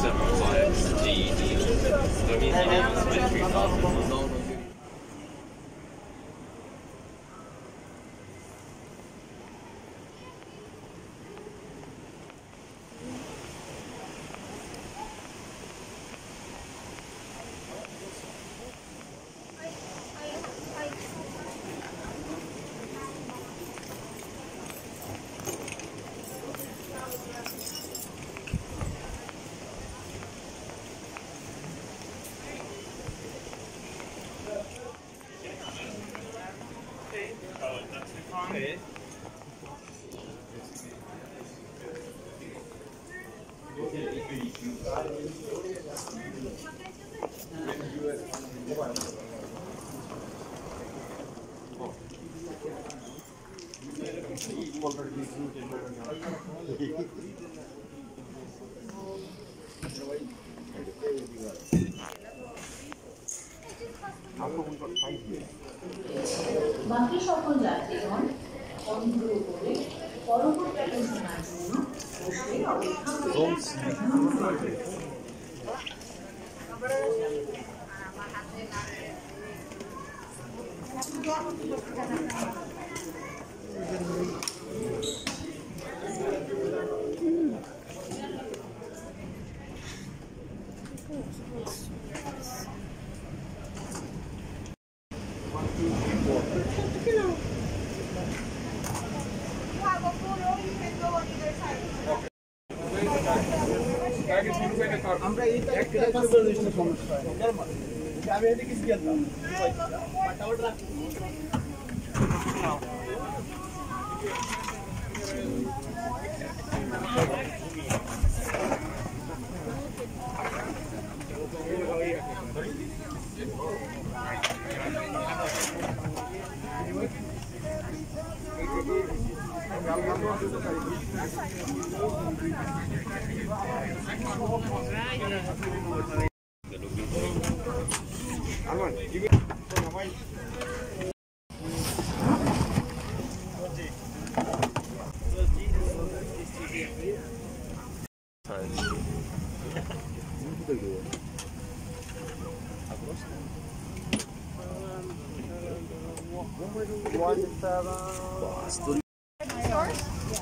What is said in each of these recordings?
several times. The, the, the, the, the, the, the, the, Okay. আমরা এই একটা সমস্যা হয় আমি এদিকে গেলাম stores.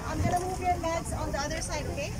I'm gonna move your meds on the other side, okay?